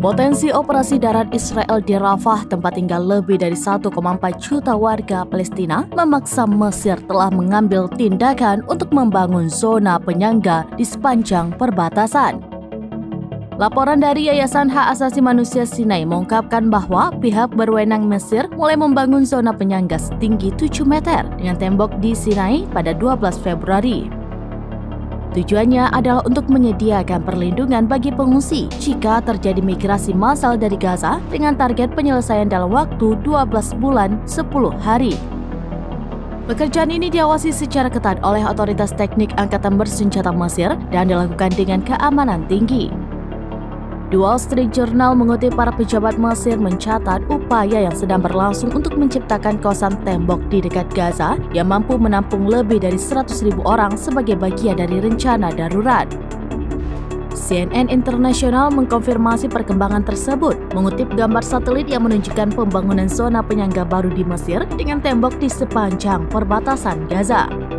Potensi operasi darat Israel di Rafah, tempat tinggal lebih dari 1,4 juta warga Palestina, memaksa Mesir telah mengambil tindakan untuk membangun zona penyangga di sepanjang perbatasan. Laporan dari Yayasan Hak Asasi Manusia Sinai mengungkapkan bahwa pihak berwenang Mesir mulai membangun zona penyangga setinggi 7 meter dengan tembok di Sinai pada 12 Februari. Tujuannya adalah untuk menyediakan perlindungan bagi pengungsi jika terjadi migrasi massal dari Gaza dengan target penyelesaian dalam waktu 12 bulan 10 hari. Pekerjaan ini diawasi secara ketat oleh otoritas teknik Angkatan Bersenjata Mesir dan dilakukan dengan keamanan tinggi. Wall Street Journal mengutip para pejabat Mesir mencatat upaya yang sedang berlangsung untuk menciptakan kawasan tembok di dekat Gaza yang mampu menampung lebih dari 100 ribu orang sebagai bagian dari rencana darurat. CNN Internasional mengkonfirmasi perkembangan tersebut, mengutip gambar satelit yang menunjukkan pembangunan zona penyangga baru di Mesir dengan tembok di sepanjang perbatasan Gaza.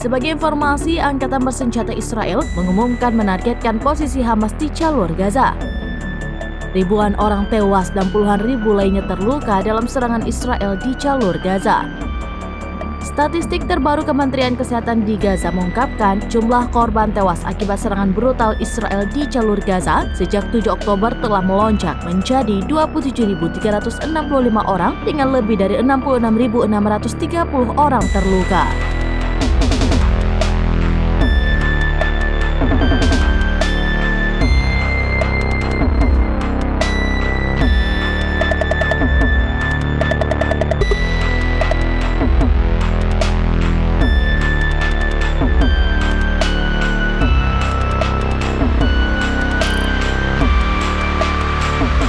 Sebagai informasi, Angkatan Bersenjata Israel mengumumkan menargetkan posisi Hamas di jalur Gaza. Ribuan orang tewas dan puluhan ribu lainnya terluka dalam serangan Israel di jalur Gaza. Statistik terbaru Kementerian Kesehatan di Gaza mengungkapkan jumlah korban tewas akibat serangan brutal Israel di jalur Gaza sejak 7 Oktober telah melonjak menjadi 27.365 orang dengan lebih dari 66.630 orang terluka.